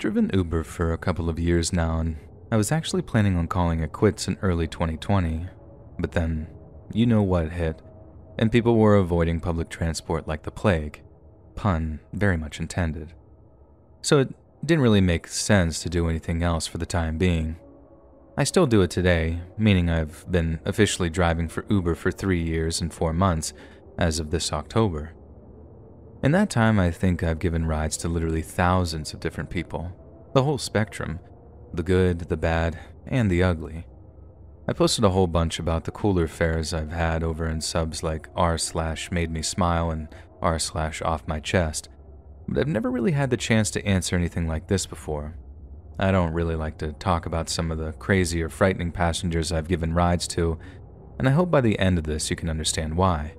driven Uber for a couple of years now, and I was actually planning on calling it quits in early 2020. But then, you know what hit, and people were avoiding public transport like the plague. Pun very much intended. So it didn't really make sense to do anything else for the time being. I still do it today, meaning I've been officially driving for Uber for three years and four months as of this October. In that time, I think I've given rides to literally thousands of different people, the whole spectrum the good, the bad, and the ugly. I posted a whole bunch about the cooler fares I've had over in subs like r slash made me smile and r slash off my chest, but I've never really had the chance to answer anything like this before. I don't really like to talk about some of the crazy or frightening passengers I've given rides to, and I hope by the end of this you can understand why.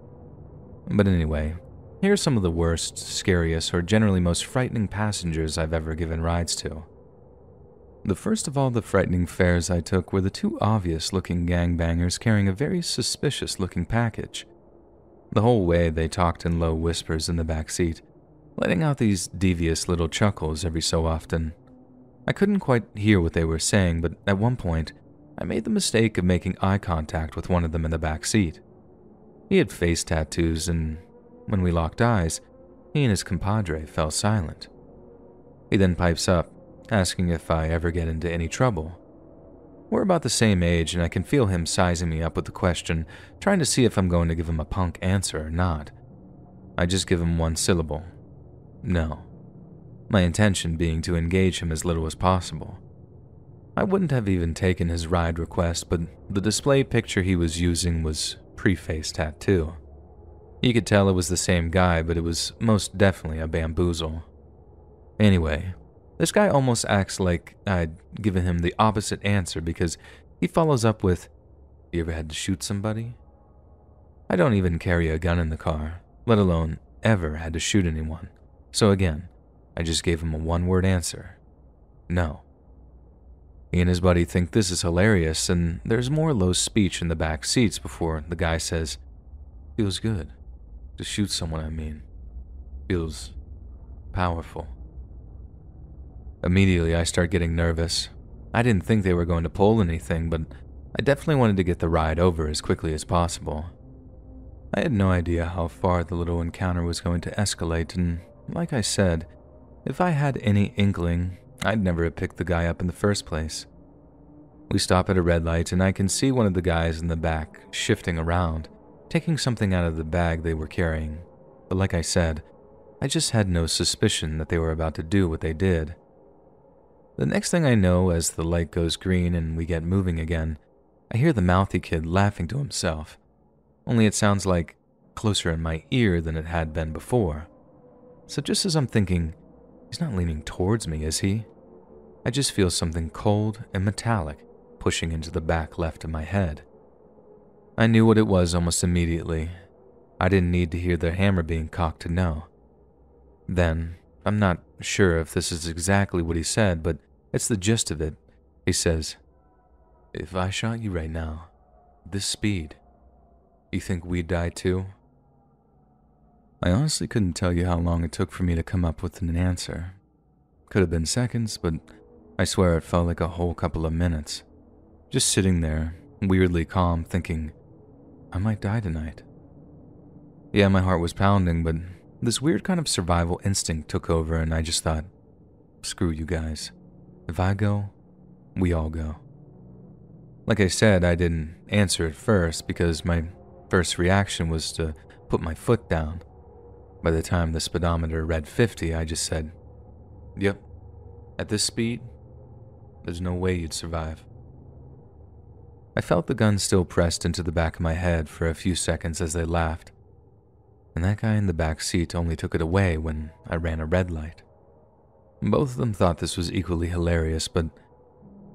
But anyway, here are some of the worst, scariest, or generally most frightening passengers I've ever given rides to. The first of all the frightening fares I took were the two obvious looking gangbangers carrying a very suspicious looking package. The whole way they talked in low whispers in the back seat, letting out these devious little chuckles every so often. I couldn't quite hear what they were saying, but at one point, I made the mistake of making eye contact with one of them in the back seat. He had face tattoos, and when we locked eyes, he and his compadre fell silent. He then pipes up, asking if I ever get into any trouble. We're about the same age, and I can feel him sizing me up with the question, trying to see if I'm going to give him a punk answer or not. I just give him one syllable no. My intention being to engage him as little as possible. I wouldn't have even taken his ride request, but the display picture he was using was pre-face tattoo. You could tell it was the same guy, but it was most definitely a bamboozle. Anyway, this guy almost acts like I'd given him the opposite answer because he follows up with, You ever had to shoot somebody? I don't even carry a gun in the car, let alone ever had to shoot anyone. So again, I just gave him a one word answer no. He and his buddy think this is hilarious, and there's more low speech in the back seats before the guy says, Feels good. To shoot someone, I mean. Feels powerful. Immediately, I start getting nervous. I didn't think they were going to pull anything, but I definitely wanted to get the ride over as quickly as possible. I had no idea how far the little encounter was going to escalate, and like I said, if I had any inkling, I'd never have picked the guy up in the first place. We stop at a red light, and I can see one of the guys in the back shifting around, taking something out of the bag they were carrying. But like I said, I just had no suspicion that they were about to do what they did. The next thing I know, as the light goes green and we get moving again, I hear the mouthy kid laughing to himself. Only it sounds like closer in my ear than it had been before. So just as I'm thinking, he's not leaning towards me, is he? I just feel something cold and metallic pushing into the back left of my head. I knew what it was almost immediately. I didn't need to hear the hammer being cocked to know. Then, I'm not sure if this is exactly what he said, but it's the gist of it. He says, If I shot you right now, this speed, you think we'd die too? I honestly couldn't tell you how long it took for me to come up with an answer. Could have been seconds, but I swear it felt like a whole couple of minutes. Just sitting there, weirdly calm, thinking, I might die tonight. Yeah, my heart was pounding, but this weird kind of survival instinct took over, and I just thought, screw you guys. If I go, we all go. Like I said, I didn't answer at first because my first reaction was to put my foot down. By the time the speedometer read 50, I just said, Yep, at this speed, there's no way you'd survive. I felt the gun still pressed into the back of my head for a few seconds as they laughed and that guy in the back seat only took it away when I ran a red light. Both of them thought this was equally hilarious, but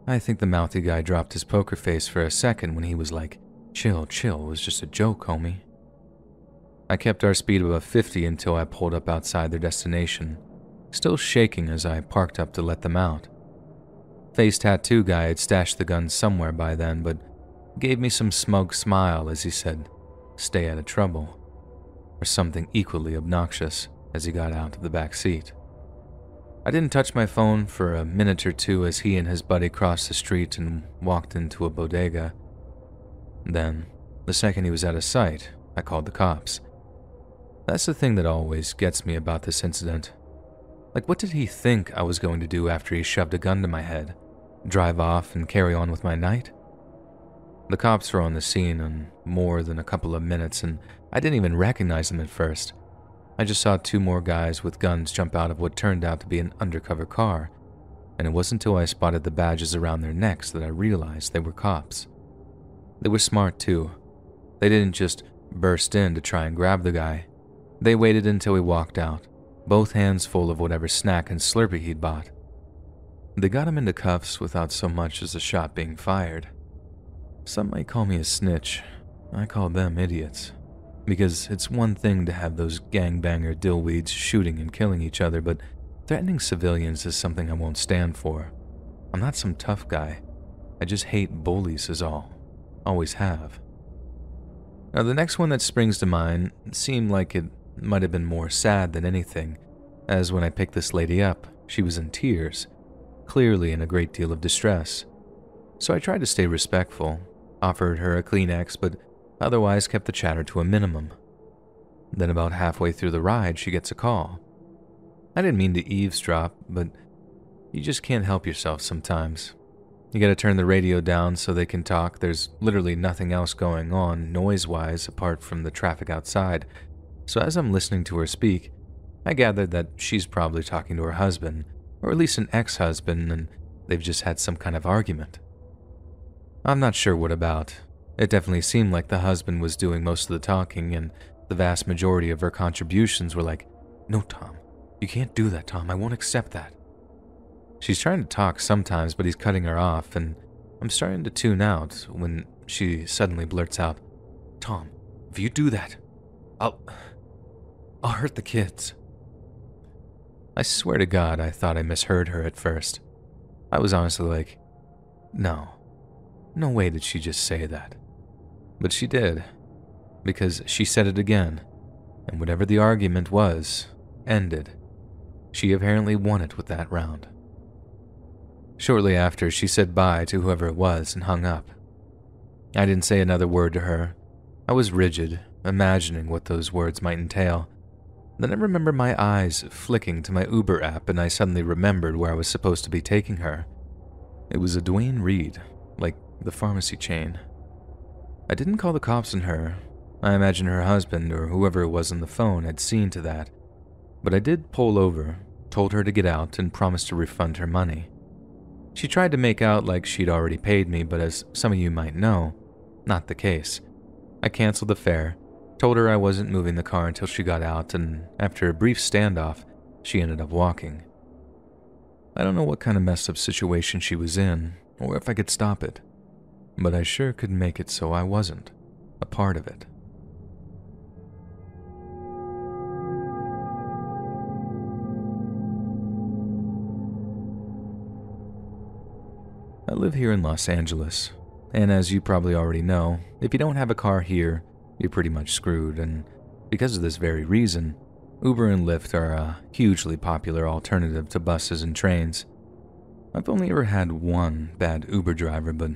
I think the mouthy guy dropped his poker face for a second when he was like, Chill, chill, it was just a joke, homie. I kept our speed above 50 until I pulled up outside their destination, still shaking as I parked up to let them out. Face tattoo guy had stashed the gun somewhere by then, but gave me some smug smile as he said, Stay out of trouble or something equally obnoxious as he got out of the back seat. I didn't touch my phone for a minute or two as he and his buddy crossed the street and walked into a bodega. Then, the second he was out of sight, I called the cops. That's the thing that always gets me about this incident. Like, what did he think I was going to do after he shoved a gun to my head? Drive off and carry on with my night? The cops were on the scene in more than a couple of minutes, and I didn't even recognize them at first. I just saw two more guys with guns jump out of what turned out to be an undercover car, and it wasn't until I spotted the badges around their necks that I realized they were cops. They were smart too. They didn't just burst in to try and grab the guy. They waited until he walked out, both hands full of whatever snack and slurpee he'd bought. They got him into cuffs without so much as a shot being fired. Some might call me a snitch. I call them idiots because it's one thing to have those gangbanger dillweeds shooting and killing each other, but threatening civilians is something I won't stand for. I'm not some tough guy. I just hate bullies, is all. Always have. Now, the next one that springs to mind seemed like it might have been more sad than anything, as when I picked this lady up, she was in tears, clearly in a great deal of distress. So I tried to stay respectful, offered her a Kleenex, but otherwise kept the chatter to a minimum. Then, about halfway through the ride, she gets a call. I didn't mean to eavesdrop, but you just can't help yourself sometimes. You gotta turn the radio down so they can talk. There's literally nothing else going on, noise wise, apart from the traffic outside. So, as I'm listening to her speak, I gathered that she's probably talking to her husband, or at least an ex husband, and they've just had some kind of argument. I'm not sure what about, it definitely seemed like the husband was doing most of the talking, and the vast majority of her contributions were like, No, Tom, you can't do that, Tom. I won't accept that. She's trying to talk sometimes, but he's cutting her off, and I'm starting to tune out when she suddenly blurts out, Tom, if you do that, I'll. I'll hurt the kids. I swear to God, I thought I misheard her at first. I was honestly like, no, no way did she just say that. But she did, because she said it again, and whatever the argument was, ended. She apparently won it with that round. Shortly after, she said bye to whoever it was and hung up. I didn't say another word to her. I was rigid, imagining what those words might entail. Then I remember my eyes flicking to my Uber app, and I suddenly remembered where I was supposed to be taking her. It was a Duane Reade, like the pharmacy chain. I didn't call the cops on her. I imagine her husband or whoever it was on the phone had seen to that. But I did pull over, told her to get out, and promised to refund her money. She tried to make out like she'd already paid me, but as some of you might know, not the case. I canceled the fare, told her I wasn't moving the car until she got out, and after a brief standoff, she ended up walking. I don't know what kind of messed up situation she was in, or if I could stop it but I sure could make it so I wasn't a part of it. I live here in Los Angeles, and as you probably already know, if you don't have a car here, you're pretty much screwed, and because of this very reason, Uber and Lyft are a hugely popular alternative to buses and trains. I've only ever had one bad Uber driver, but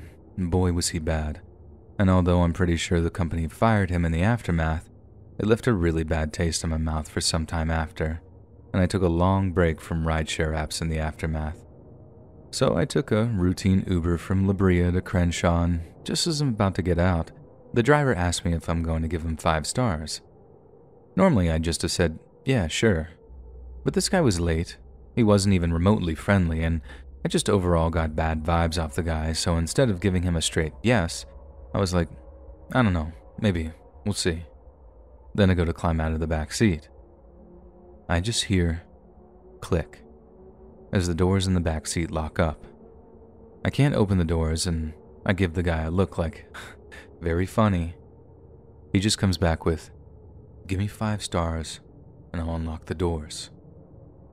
Boy, was he bad. And although I'm pretty sure the company fired him in the aftermath, it left a really bad taste in my mouth for some time after, and I took a long break from rideshare apps in the aftermath. So I took a routine Uber from La Brea to Crenshaw, and just as I'm about to get out, the driver asked me if I'm going to give him five stars. Normally, I'd just have said, yeah, sure. But this guy was late, he wasn't even remotely friendly, and I just overall got bad vibes off the guy, so instead of giving him a straight yes, I was like, I don't know, maybe, we'll see. Then I go to climb out of the back seat. I just hear click as the doors in the back seat lock up. I can't open the doors, and I give the guy a look like, very funny. He just comes back with, Give me five stars, and I'll unlock the doors.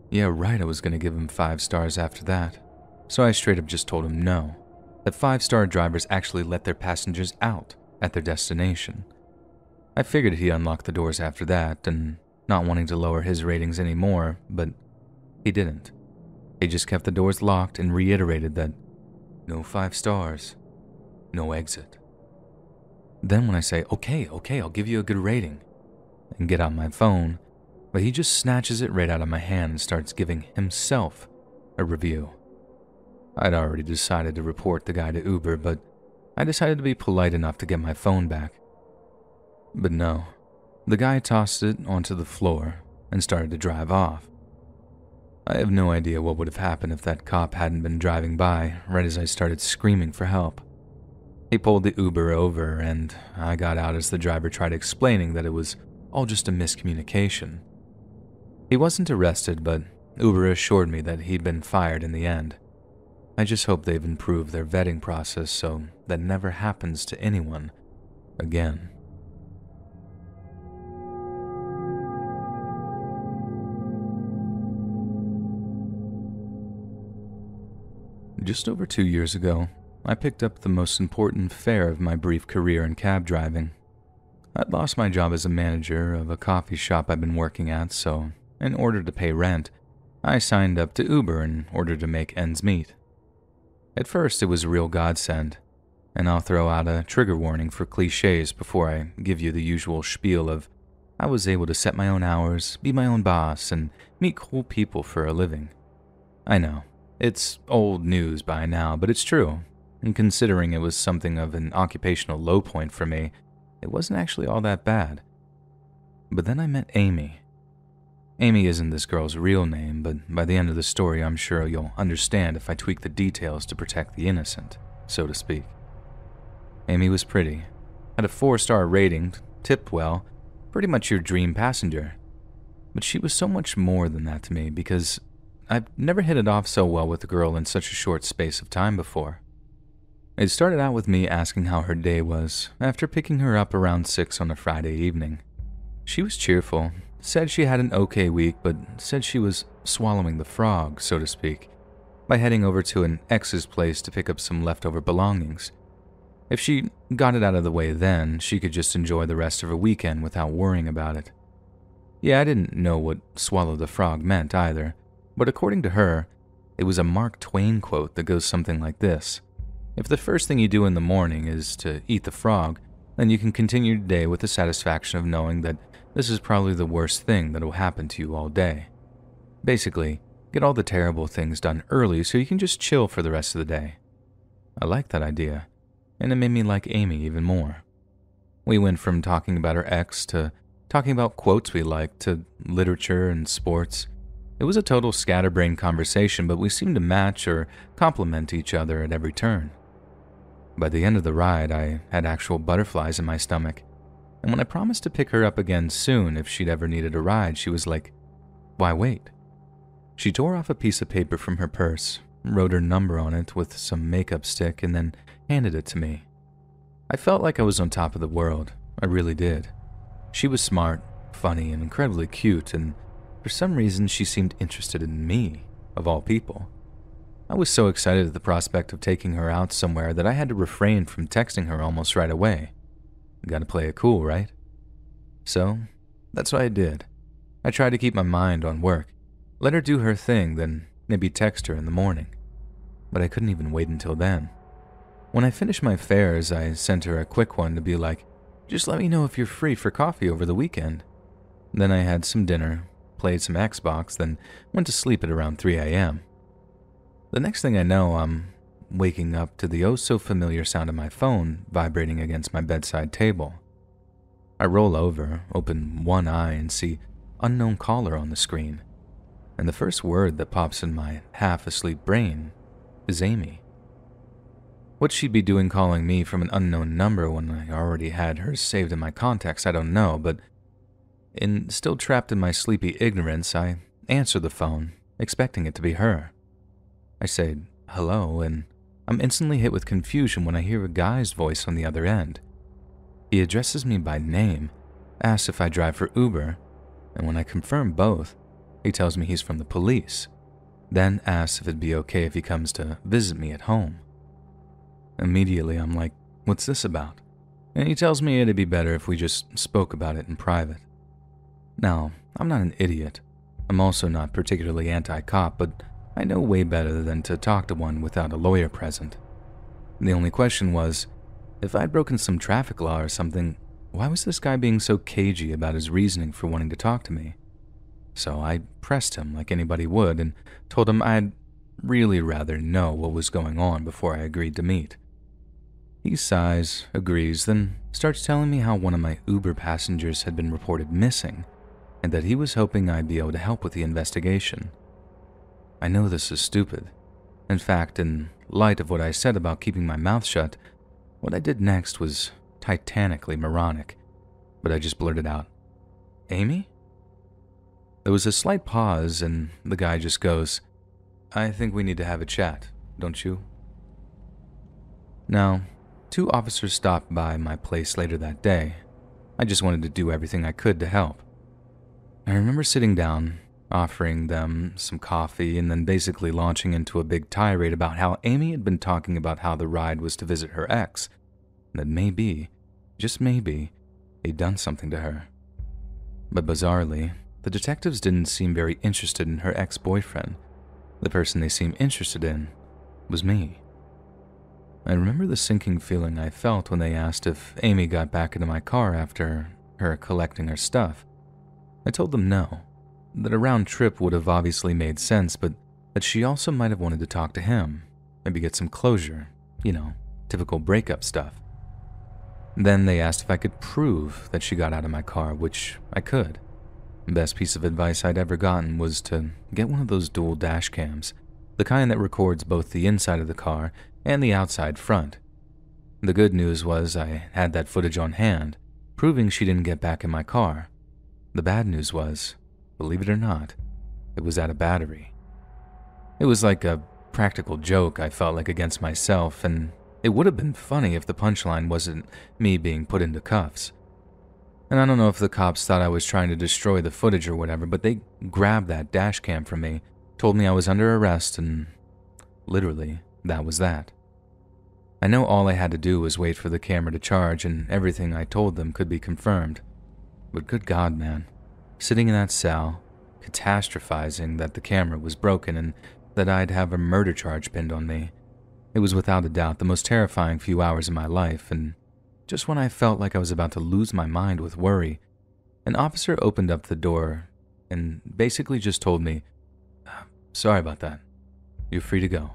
Yeah, right, I was gonna give him five stars after that so I straight up just told him no, that five star drivers actually let their passengers out at their destination. I figured he unlocked the doors after that, and not wanting to lower his ratings anymore, but he didn't. He just kept the doors locked and reiterated that no five stars, no exit. Then, when I say, okay, okay, I'll give you a good rating, and get out my phone, but he just snatches it right out of my hand and starts giving himself a review. I'd already decided to report the guy to Uber, but I decided to be polite enough to get my phone back. But no, the guy tossed it onto the floor and started to drive off. I have no idea what would have happened if that cop hadn't been driving by right as I started screaming for help. He pulled the Uber over, and I got out as the driver tried explaining that it was all just a miscommunication. He wasn't arrested, but Uber assured me that he'd been fired in the end. I just hope they've improved their vetting process so that never happens to anyone again. Just over two years ago, I picked up the most important fare of my brief career in cab driving. I'd lost my job as a manager of a coffee shop I'd been working at, so in order to pay rent, I signed up to Uber in order to make ends meet. At first, it was a real godsend, and I'll throw out a trigger warning for cliches before I give you the usual spiel of I was able to set my own hours, be my own boss, and meet cool people for a living. I know, it's old news by now, but it's true. And considering it was something of an occupational low point for me, it wasn't actually all that bad. But then I met Amy. Amy isn't this girl's real name, but by the end of the story, I'm sure you'll understand if I tweak the details to protect the innocent, so to speak. Amy was pretty, had a four star rating, tipped well, pretty much your dream passenger. But she was so much more than that to me because I've never hit it off so well with a girl in such a short space of time before. It started out with me asking how her day was after picking her up around 6 on a Friday evening. She was cheerful, said she had an okay week, but said she was swallowing the frog, so to speak, by heading over to an ex's place to pick up some leftover belongings. If she got it out of the way then, she could just enjoy the rest of her weekend without worrying about it. Yeah, I didn't know what swallow the frog meant either, but according to her, it was a Mark Twain quote that goes something like this If the first thing you do in the morning is to eat the frog, then you can continue your day with the satisfaction of knowing that this is probably the worst thing that will happen to you all day. Basically, get all the terrible things done early so you can just chill for the rest of the day. I like that idea, and it made me like Amy even more. We went from talking about her ex to talking about quotes we liked to literature and sports it was a total scatterbrained conversation, but we seemed to match or complement each other at every turn. By the end of the ride, I had actual butterflies in my stomach, and when I promised to pick her up again soon if she'd ever needed a ride, she was like, Why wait? She tore off a piece of paper from her purse, wrote her number on it with some makeup stick, and then handed it to me. I felt like I was on top of the world. I really did. She was smart, funny, and incredibly cute, and for some reason, she seemed interested in me, of all people. I was so excited at the prospect of taking her out somewhere that I had to refrain from texting her almost right away. Gotta play it cool, right? So, that's what I did. I tried to keep my mind on work, let her do her thing, then maybe text her in the morning. But I couldn't even wait until then. When I finished my fares, I sent her a quick one to be like, just let me know if you're free for coffee over the weekend. Then I had some dinner, played some Xbox, then went to sleep at around 3 a.m. The next thing I know, I'm waking up to the oh so familiar sound of my phone vibrating against my bedside table. I roll over, open one eye, and see unknown caller on the screen. And the first word that pops in my half asleep brain is Amy. What she'd be doing calling me from an unknown number when I already had her saved in my contacts, I don't know, but in still trapped in my sleepy ignorance, I answer the phone, expecting it to be her. I say hello, and I'm instantly hit with confusion when I hear a guy's voice on the other end. He addresses me by name, asks if I drive for Uber, and when I confirm both, he tells me he's from the police, then asks if it'd be okay if he comes to visit me at home. Immediately, I'm like, What's this about? And he tells me it'd be better if we just spoke about it in private. Now, I'm not an idiot. I'm also not particularly anti cop, but I know way better than to talk to one without a lawyer present. The only question was if I'd broken some traffic law or something, why was this guy being so cagey about his reasoning for wanting to talk to me? So I pressed him like anybody would and told him I'd really rather know what was going on before I agreed to meet. He sighs, agrees, then starts telling me how one of my Uber passengers had been reported missing and that he was hoping I'd be able to help with the investigation. I know this is stupid. In fact, in light of what I said about keeping my mouth shut, what I did next was titanically moronic, but I just blurted out, Amy? There was a slight pause, and the guy just goes, I think we need to have a chat, don't you? Now, two officers stopped by my place later that day. I just wanted to do everything I could to help. I remember sitting down, offering them some coffee, and then basically launching into a big tirade about how Amy had been talking about how the ride was to visit her ex, that maybe, just maybe, he'd done something to her. But bizarrely, the detectives didn't seem very interested in her ex boyfriend. The person they seemed interested in was me. I remember the sinking feeling I felt when they asked if Amy got back into my car after her collecting her stuff. I told them no, that a round trip would have obviously made sense, but that she also might have wanted to talk to him, maybe get some closure, you know, typical breakup stuff. Then they asked if I could prove that she got out of my car, which I could. Best piece of advice I'd ever gotten was to get one of those dual dash cams, the kind that records both the inside of the car and the outside front. The good news was I had that footage on hand, proving she didn't get back in my car. The bad news was Believe it or not, it was out of battery. It was like a practical joke I felt like against myself, and it would have been funny if the punchline wasn't me being put into cuffs. And I don't know if the cops thought I was trying to destroy the footage or whatever, but they grabbed that dash cam from me, told me I was under arrest, and literally, that was that. I know all I had to do was wait for the camera to charge, and everything I told them could be confirmed. But good God, man, sitting in that cell, catastrophizing that the camera was broken and that I'd have a murder charge pinned on me. It was without a doubt the most terrifying few hours of my life, and just when I felt like I was about to lose my mind with worry, an officer opened up the door and basically just told me, ah, Sorry about that. You're free to go.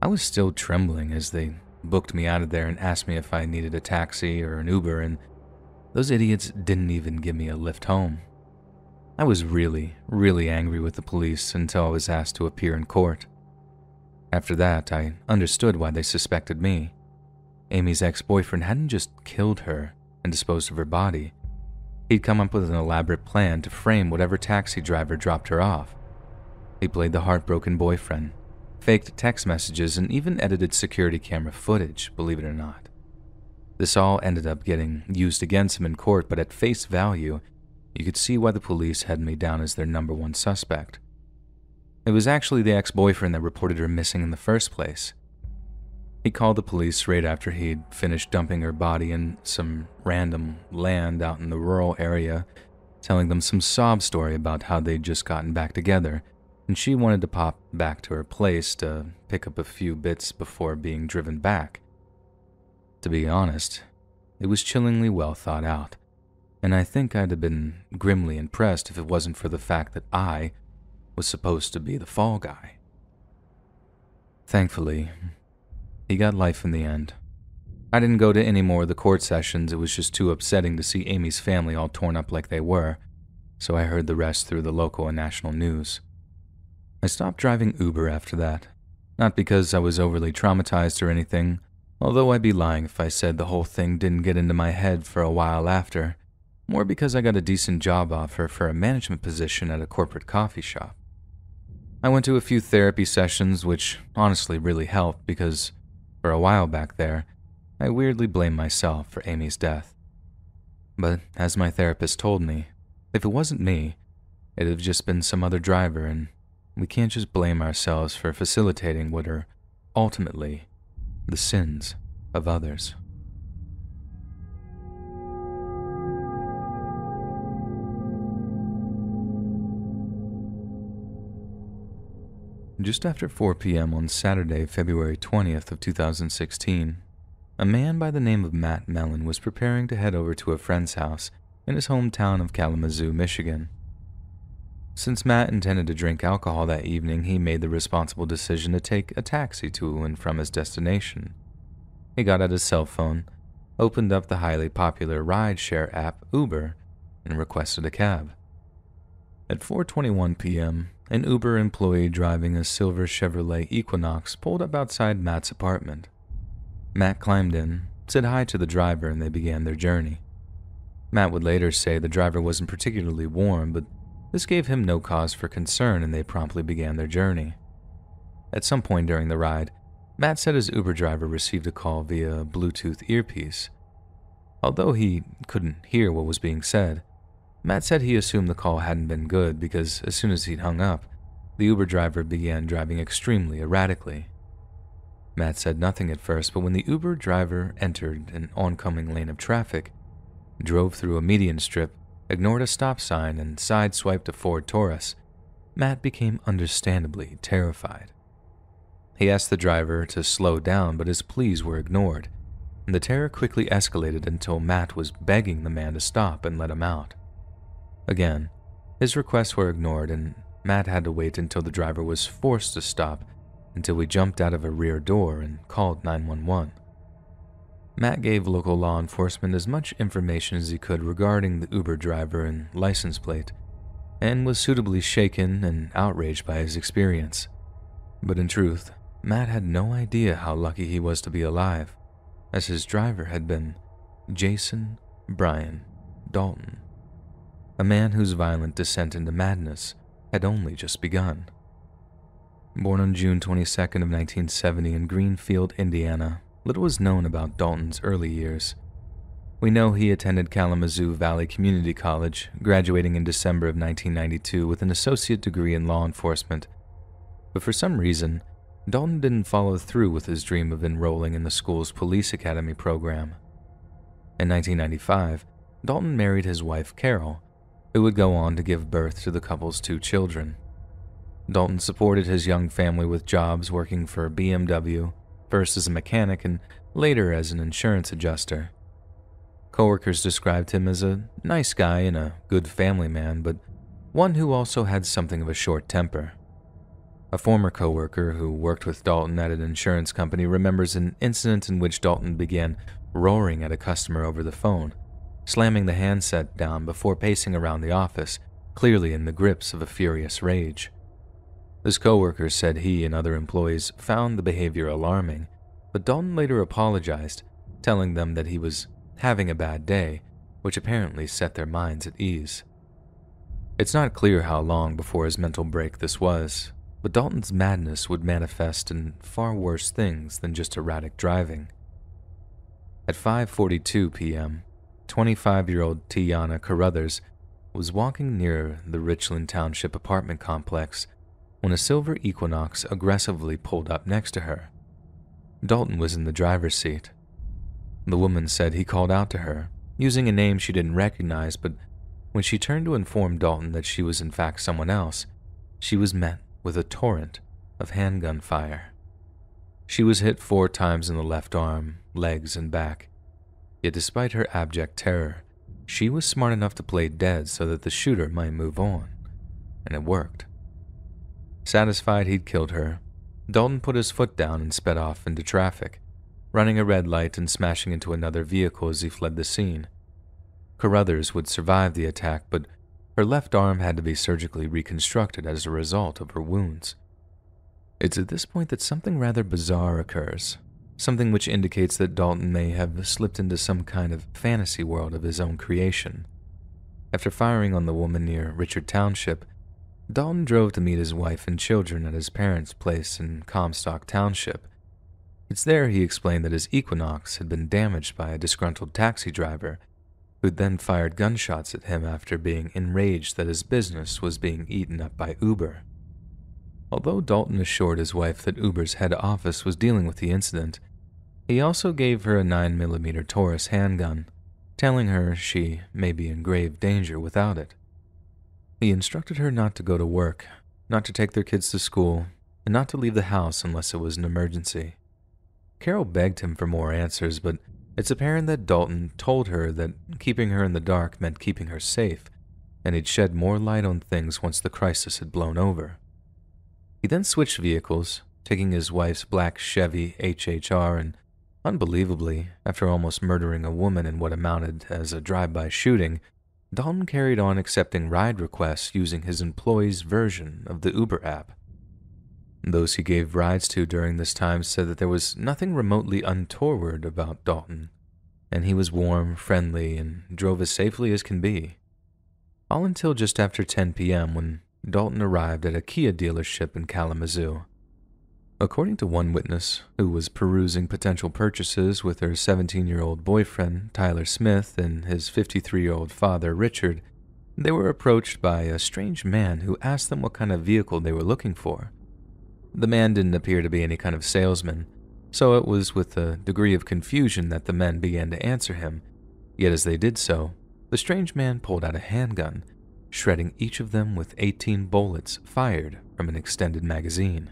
I was still trembling as they booked me out of there and asked me if I needed a taxi or an Uber, and those idiots didn't even give me a lift home. I was really, really angry with the police until I was asked to appear in court. After that, I understood why they suspected me. Amy's ex boyfriend hadn't just killed her and disposed of her body, he'd come up with an elaborate plan to frame whatever taxi driver dropped her off. He played the heartbroken boyfriend, faked text messages, and even edited security camera footage, believe it or not. This all ended up getting used against him in court, but at face value, you could see why the police had me down as their number one suspect. It was actually the ex boyfriend that reported her missing in the first place. He called the police right after he'd finished dumping her body in some random land out in the rural area, telling them some sob story about how they'd just gotten back together and she wanted to pop back to her place to pick up a few bits before being driven back. To be honest, it was chillingly well thought out, and I think I'd have been grimly impressed if it wasn't for the fact that I was supposed to be the fall guy. Thankfully, he got life in the end. I didn't go to any more of the court sessions, it was just too upsetting to see Amy's family all torn up like they were, so I heard the rest through the local and national news. I stopped driving Uber after that, not because I was overly traumatized or anything, Although I'd be lying if I said the whole thing didn't get into my head for a while after, more because I got a decent job offer for a management position at a corporate coffee shop. I went to a few therapy sessions, which honestly really helped because, for a while back there, I weirdly blamed myself for Amy's death. But as my therapist told me, if it wasn't me, it'd have just been some other driver, and we can't just blame ourselves for facilitating what are ultimately the sins of others. Just after 4 p.m. on Saturday, February 20th of 2016, a man by the name of Matt Mellen was preparing to head over to a friend's house in his hometown of Kalamazoo, Michigan. Since Matt intended to drink alcohol that evening, he made the responsible decision to take a taxi to and from his destination. He got out his cell phone, opened up the highly popular ride-share app Uber, and requested a cab. At 4:21 p.m., an Uber employee driving a silver Chevrolet Equinox pulled up outside Matt's apartment. Matt climbed in, said hi to the driver, and they began their journey. Matt would later say the driver wasn't particularly warm, but this gave him no cause for concern and they promptly began their journey. At some point during the ride, Matt said his Uber driver received a call via Bluetooth earpiece. Although he couldn't hear what was being said, Matt said he assumed the call hadn't been good because as soon as he'd hung up, the Uber driver began driving extremely erratically. Matt said nothing at first, but when the Uber driver entered an oncoming lane of traffic, drove through a median strip, ignored a stop sign, and sideswiped a Ford Taurus, Matt became understandably terrified. He asked the driver to slow down, but his pleas were ignored, and the terror quickly escalated until Matt was begging the man to stop and let him out. Again, his requests were ignored, and Matt had to wait until the driver was forced to stop until we jumped out of a rear door and called 911. Matt gave local law enforcement as much information as he could regarding the Uber driver and license plate, and was suitably shaken and outraged by his experience. But in truth, Matt had no idea how lucky he was to be alive, as his driver had been Jason Brian Dalton a man whose violent descent into madness had only just begun. Born on June 22nd of 1970 in Greenfield, Indiana, little is known about Dalton's early years. We know he attended Kalamazoo Valley Community College, graduating in December of 1992 with an associate degree in law enforcement. But for some reason, Dalton didn't follow through with his dream of enrolling in the school's police academy program. In 1995, Dalton married his wife Carol who would go on to give birth to the couple's two children. Dalton supported his young family with jobs working for BMW, first as a mechanic and later as an insurance adjuster. Coworkers described him as a nice guy and a good family man, but one who also had something of a short temper. A former coworker who worked with Dalton at an insurance company remembers an incident in which Dalton began roaring at a customer over the phone slamming the handset down before pacing around the office, clearly in the grips of a furious rage. His coworkers said he and other employees found the behavior alarming, but Dalton later apologized, telling them that he was having a bad day, which apparently set their minds at ease. It's not clear how long before his mental break this was, but Dalton's madness would manifest in far worse things than just erratic driving. At 5:42 p.m., 25 year old Tiana Carruthers was walking near the Richland Township apartment complex when a silver Equinox aggressively pulled up next to her. Dalton was in the driver's seat. The woman said he called out to her, using a name she didn't recognize, but when she turned to inform Dalton that she was in fact someone else, she was met with a torrent of handgun fire. She was hit four times in the left arm, legs, and back, Yet despite her abject terror, she was smart enough to play dead so that the shooter might move on. And it worked. Satisfied he'd killed her, Dalton put his foot down and sped off into traffic, running a red light and smashing into another vehicle as he fled the scene. Carruthers would survive the attack, but her left arm had to be surgically reconstructed as a result of her wounds. It's at this point that something rather bizarre occurs something which indicates that Dalton may have slipped into some kind of fantasy world of his own creation. After firing on the woman near Richland Township, Dalton drove to meet his wife and children at his parents' place in Comstock Township. It's there he explained that his Equinox had been damaged by a disgruntled taxi driver who'd then fired gunshots at him after being enraged that his business was being eaten up by Uber. Although Dalton assured his wife that Uber's head office was dealing with the incident, he also gave her a 9mm Taurus handgun, telling her she may be in grave danger without it. He instructed her not to go to work, not to take their kids to school, and not to leave the house unless it was an emergency. Carol begged him for more answers, but it's apparent that Dalton told her that keeping her in the dark meant keeping her safe, and he'd shed more light on things once the crisis had blown over. He then switched vehicles, taking his wife's black Chevy HHR, and unbelievably, after almost murdering a woman in what amounted as a drive by shooting, Dalton carried on accepting ride requests using his employee's version of the Uber app. Those he gave rides to during this time said that there was nothing remotely untoward about Dalton, and he was warm, friendly, and drove as safely as can be. All until just after 10 p.m. when Dalton arrived at a Kia dealership in Kalamazoo. According to one witness, who was perusing potential purchases with her 17 year old boyfriend, Tyler Smith, and his 53 year old father, Richard, they were approached by a strange man who asked them what kind of vehicle they were looking for. The man didn't appear to be any kind of salesman, so it was with a degree of confusion that the men began to answer him. Yet as they did so, the strange man pulled out a handgun, shredding each of them with 18 bullets fired from an extended magazine.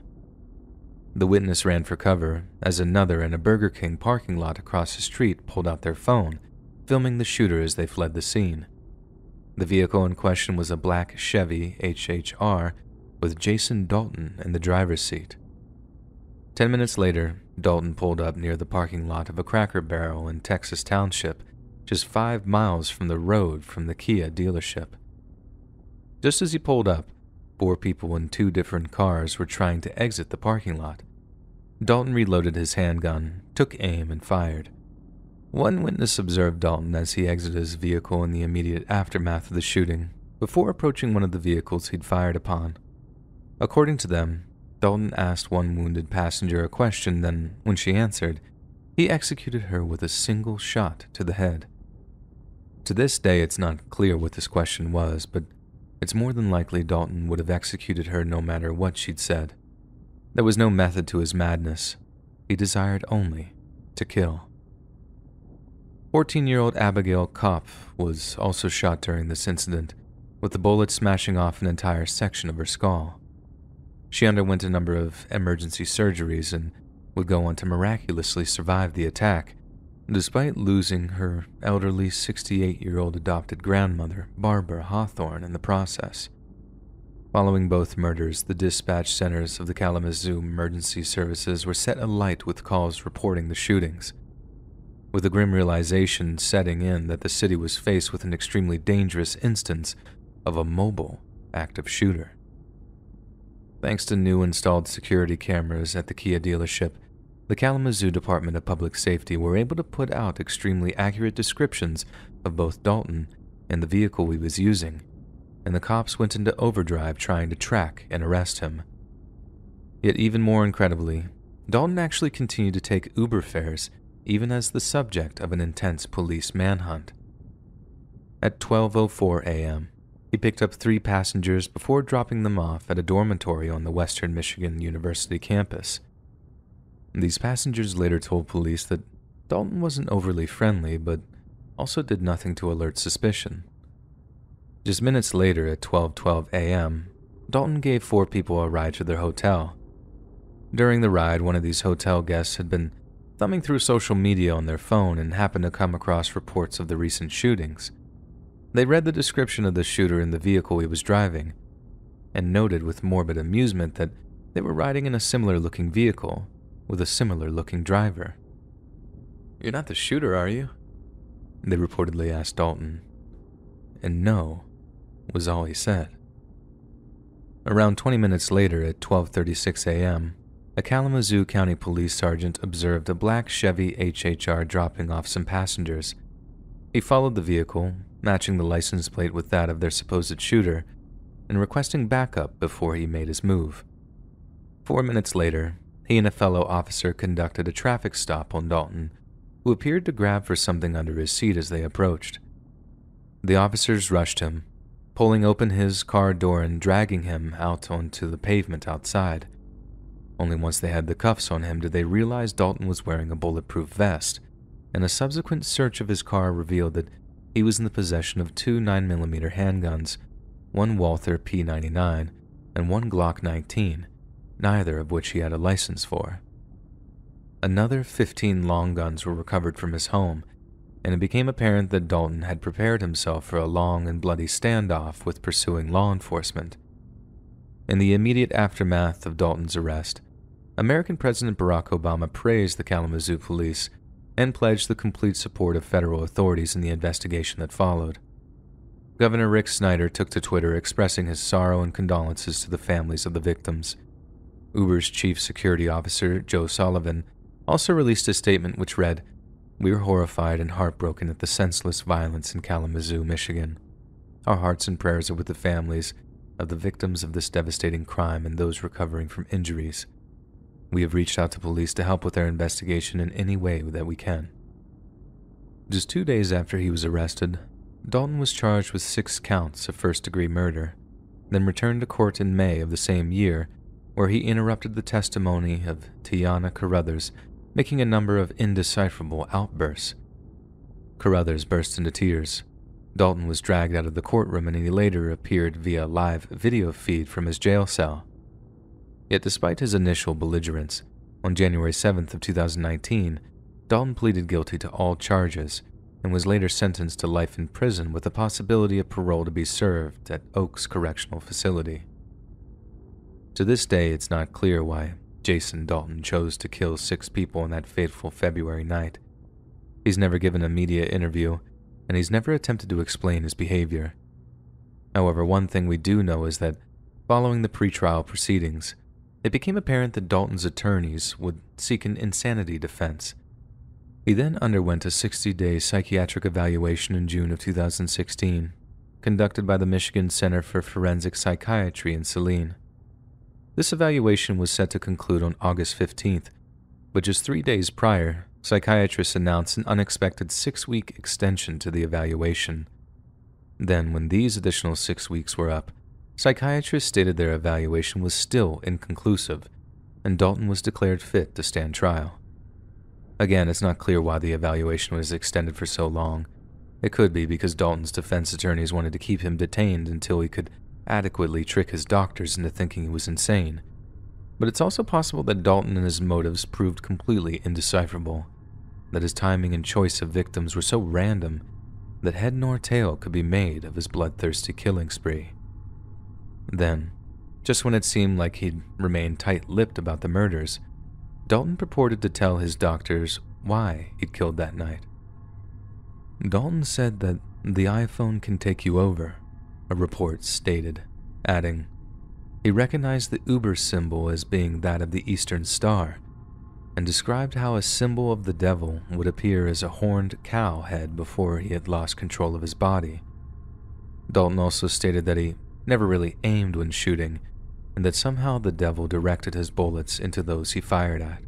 The witness ran for cover as another in a Burger King parking lot across the street pulled out their phone, filming the shooter as they fled the scene. The vehicle in question was a black Chevy HHR with Jason Dalton in the driver's seat. Ten minutes later, Dalton pulled up near the parking lot of a cracker barrel in Texas Township, just five miles from the road from the Kia dealership. Just as he pulled up, four people in two different cars were trying to exit the parking lot. Dalton reloaded his handgun, took aim, and fired. One witness observed Dalton as he exited his vehicle in the immediate aftermath of the shooting, before approaching one of the vehicles he'd fired upon. According to them, Dalton asked one wounded passenger a question, then, when she answered, he executed her with a single shot to the head. To this day, it's not clear what this question was, but it's more than likely Dalton would have executed her no matter what she'd said. There was no method to his madness. He desired only to kill. 14 year old Abigail Kopf was also shot during this incident, with the bullet smashing off an entire section of her skull. She underwent a number of emergency surgeries and would go on to miraculously survive the attack, despite losing her elderly 68 year old adopted grandmother, Barbara Hawthorne, in the process. Following both murders, the dispatch centers of the Kalamazoo emergency services were set alight with calls reporting the shootings. With the grim realization setting in that the city was faced with an extremely dangerous instance of a mobile active shooter. Thanks to new installed security cameras at the Kia dealership, the Kalamazoo Department of Public Safety were able to put out extremely accurate descriptions of both Dalton and the vehicle he was using, and the cops went into overdrive trying to track and arrest him. Yet, even more incredibly, Dalton actually continued to take Uber fares even as the subject of an intense police manhunt. At 12:04 a.m., he picked up three passengers before dropping them off at a dormitory on the Western Michigan University campus. These passengers later told police that Dalton wasn't overly friendly, but also did nothing to alert suspicion. Just minutes later, at 12:12 a.m., Dalton gave four people a ride to their hotel. During the ride, one of these hotel guests had been thumbing through social media on their phone and happened to come across reports of the recent shootings. They read the description of the shooter in the vehicle he was driving, and noted with morbid amusement that they were riding in a similar looking vehicle with a similar looking driver. You're not the shooter, are you? They reportedly asked Dalton. And no was all he said. Around 20 minutes later at 12:36 a.m., a Kalamazoo County police sergeant observed a black Chevy HHR dropping off some passengers. He followed the vehicle matching the license plate with that of their supposed shooter, and requesting backup before he made his move. Four minutes later, he and a fellow officer conducted a traffic stop on Dalton, who appeared to grab for something under his seat as they approached. The officers rushed him, pulling open his car door and dragging him out onto the pavement outside. Only once they had the cuffs on him did they realize Dalton was wearing a bulletproof vest, and a subsequent search of his car revealed that he was in the possession of two 9mm handguns, one Walther P99 and one Glock 19, neither of which he had a license for. Another 15 long guns were recovered from his home, and it became apparent that Dalton had prepared himself for a long and bloody standoff with pursuing law enforcement. In the immediate aftermath of Dalton's arrest, American President Barack Obama praised the Kalamazoo police and pledged the complete support of federal authorities in the investigation that followed. Governor Rick Snyder took to Twitter expressing his sorrow and condolences to the families of the victims. Uber's chief security officer, Joe Sullivan, also released a statement which read, We are horrified and heartbroken at the senseless violence in Kalamazoo, Michigan. Our hearts and prayers are with the families of the victims of this devastating crime and those recovering from injuries. We have reached out to police to help with their investigation in any way that we can. Just two days after he was arrested, Dalton was charged with six counts of first degree murder, then returned to court in May of the same year, where he interrupted the testimony of Tiana Carruthers, making a number of indecipherable outbursts. Carruthers burst into tears. Dalton was dragged out of the courtroom and he later appeared via live video feed from his jail cell. Yet despite his initial belligerence, on January 7th of 2019, Dalton pleaded guilty to all charges and was later sentenced to life in prison with the possibility of parole to be served at Oaks Correctional Facility. To this day, it's not clear why Jason Dalton chose to kill six people on that fateful February night. He's never given a media interview, and he's never attempted to explain his behavior. However, one thing we do know is that following the pretrial proceedings, it became apparent that Dalton's attorneys would seek an insanity defense. He then underwent a 60 day psychiatric evaluation in June of 2016, conducted by the Michigan Center for Forensic Psychiatry in Saline. This evaluation was set to conclude on August 15th, but just three days prior, psychiatrists announced an unexpected six week extension to the evaluation. Then, when these additional six weeks were up, Psychiatrists stated their evaluation was still inconclusive, and Dalton was declared fit to stand trial. Again, it's not clear why the evaluation was extended for so long. It could be because Dalton's defense attorneys wanted to keep him detained until he could adequately trick his doctors into thinking he was insane. But it's also possible that Dalton and his motives proved completely indecipherable, that his timing and choice of victims were so random that head nor tail could be made of his bloodthirsty killing spree. Then, just when it seemed like he'd remained tight lipped about the murders, Dalton purported to tell his doctors why he'd killed that night. Dalton said that the iPhone can take you over, a report stated, adding, he recognized the Uber symbol as being that of the Eastern Star and described how a symbol of the devil would appear as a horned cow head before he had lost control of his body. Dalton also stated that he never really aimed when shooting, and that somehow the devil directed his bullets into those he fired at.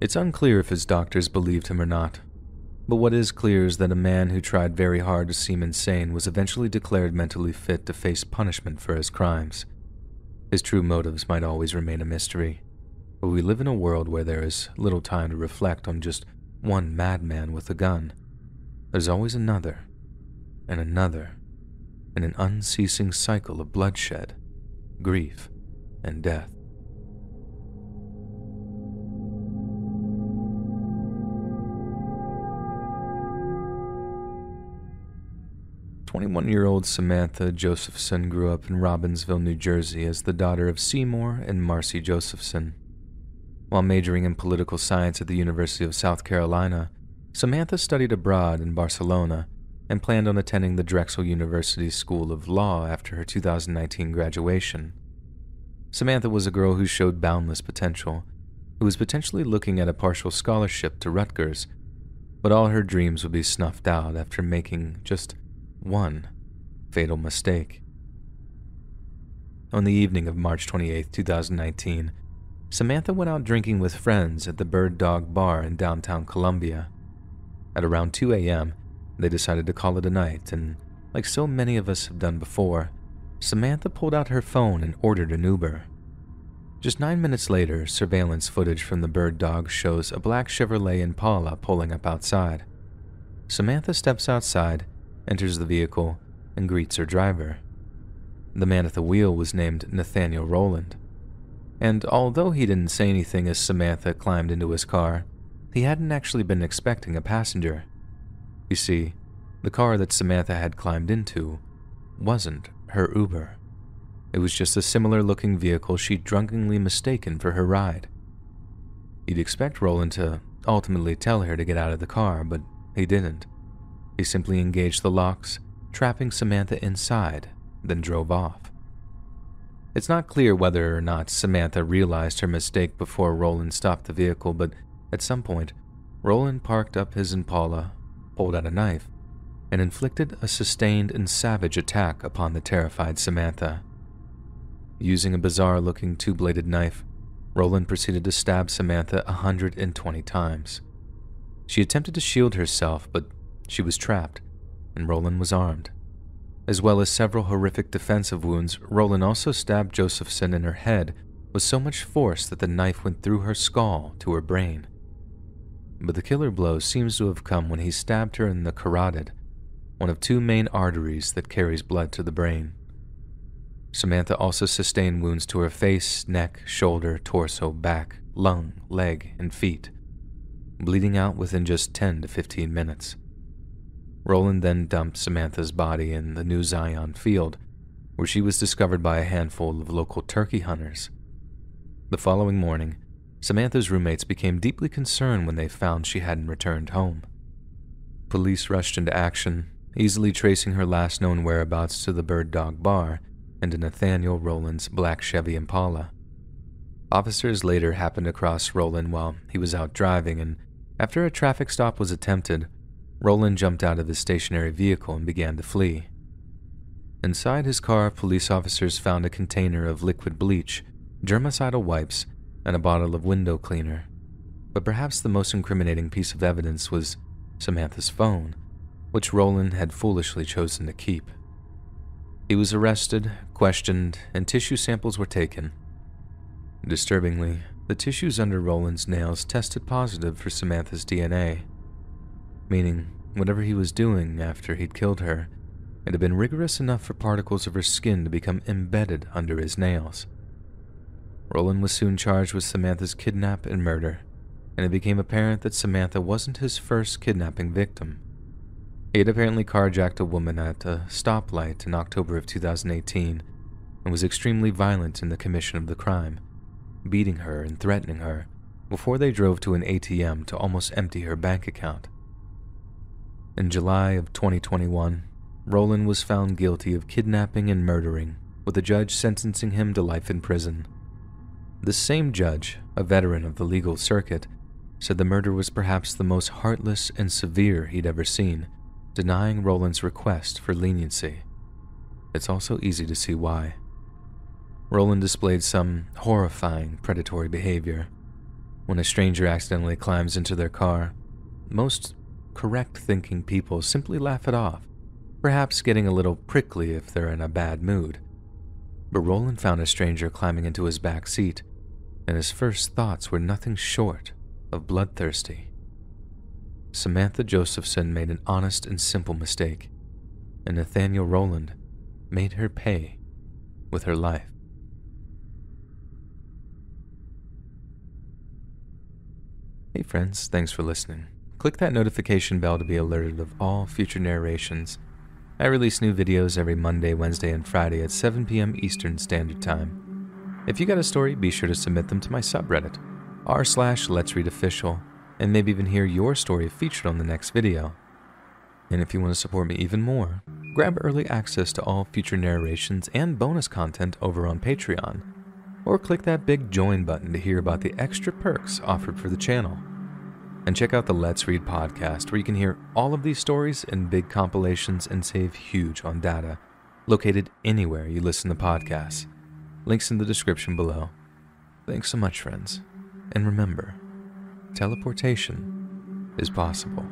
It's unclear if his doctors believed him or not, but what is clear is that a man who tried very hard to seem insane was eventually declared mentally fit to face punishment for his crimes. His true motives might always remain a mystery, but we live in a world where there is little time to reflect on just one madman with a gun. There's always another, and another, in an unceasing cycle of bloodshed, grief, and death. Twenty-one-year-old Samantha Josephson grew up in Robbinsville, New Jersey as the daughter of Seymour and Marcy Josephson. While majoring in political science at the University of South Carolina, Samantha studied abroad in Barcelona and planned on attending the Drexel University School of Law after her 2019 graduation. Samantha was a girl who showed boundless potential, who was potentially looking at a partial scholarship to Rutgers, but all her dreams would be snuffed out after making just one fatal mistake. On the evening of March 28, 2019, Samantha went out drinking with friends at the Bird Dog Bar in downtown Columbia. At around 2 a.m., they decided to call it a night, and like so many of us have done before, Samantha pulled out her phone and ordered an Uber. Just nine minutes later, surveillance footage from the bird dog shows a black Chevrolet Impala pulling up outside. Samantha steps outside, enters the vehicle, and greets her driver. The man at the wheel was named Nathaniel Rowland. And although he didn't say anything as Samantha climbed into his car, he hadn't actually been expecting a passenger. You see, the car that Samantha had climbed into wasn't her Uber. It was just a similar looking vehicle she'd drunkenly mistaken for her ride. You'd expect Rowland to ultimately tell her to get out of the car, but he didn't. He simply engaged the locks, trapping Samantha inside, then drove off. It's not clear whether or not Samantha realized her mistake before Rowland stopped the vehicle, but at some point, Rowland parked up his Impala, pulled out a knife, and inflicted a sustained and savage attack upon the terrified Samantha. Using a bizarre looking two bladed knife, Rowland proceeded to stab Samantha 120 times. She attempted to shield herself, but she was trapped, and Rowland was armed. As well as several horrific defensive wounds, Rowland also stabbed Josephson in her head with so much force that the knife went through her skull to her brain. But the killer blow seems to have come when he stabbed her in the carotid, one of two main arteries that carries blood to the brain. Samantha also sustained wounds to her face, neck, shoulder, torso, back, lung, leg, and feet, bleeding out within just 10 to 15 minutes. Rowland then dumped Samantha's body in the New Zion field, where she was discovered by a handful of local turkey hunters. The following morning, Samantha's roommates became deeply concerned when they found she hadn't returned home. Police rushed into action, easily tracing her last known whereabouts to the Bird Dog Bar and to Nathaniel Rowland's black Chevy Impala. Officers later happened across Rowland while he was out driving, and after a traffic stop was attempted, Rowland jumped out of his stationary vehicle and began to flee. Inside his car, police officers found a container of liquid bleach, germicidal wipes, and a bottle of window cleaner. But perhaps the most incriminating piece of evidence was Samantha's phone, which Rowland had foolishly chosen to keep. He was arrested, questioned, and tissue samples were taken. Disturbingly, the tissues under Rowland's nails tested positive for Samantha's DNA, meaning whatever he was doing after he'd killed her, it had been rigorous enough for particles of her skin to become embedded under his nails. Rowland was soon charged with Samantha's kidnap and murder, and it became apparent that Samantha wasn't his first kidnapping victim. He had apparently carjacked a woman at a stoplight in October of 2018 and was extremely violent in the commission of the crime, beating her and threatening her before they drove to an ATM to almost empty her bank account. In July of 2021, Rowland was found guilty of kidnapping and murdering, with a judge sentencing him to life in prison. This same judge, a veteran of the legal circuit, said the murder was perhaps the most heartless and severe he'd ever seen, denying Rowland's request for leniency. It's also easy to see why. Rowland displayed some horrifying predatory behavior. When a stranger accidentally climbs into their car, most correct thinking people simply laugh it off, perhaps getting a little prickly if they're in a bad mood. But Rowland found a stranger climbing into his back seat, and his first thoughts were nothing short of bloodthirsty. Samantha Josephson made an honest and simple mistake, and Nathaniel Rowland made her pay with her life. Hey friends, thanks for listening. Click that notification bell to be alerted of all future narrations. I release new videos every Monday, Wednesday, and Friday at 7 p.m. Eastern Standard Time. If you got a story, be sure to submit them to my subreddit, r slash let's read official, and maybe even hear your story featured on the next video. And if you want to support me even more, grab early access to all future narrations and bonus content over on Patreon, or click that big join button to hear about the extra perks offered for the channel. And check out the Let's Read podcast, where you can hear all of these stories in big compilations and save huge on data, located anywhere you listen to podcasts. Links in the description below. Thanks so much, friends. And remember, teleportation is possible.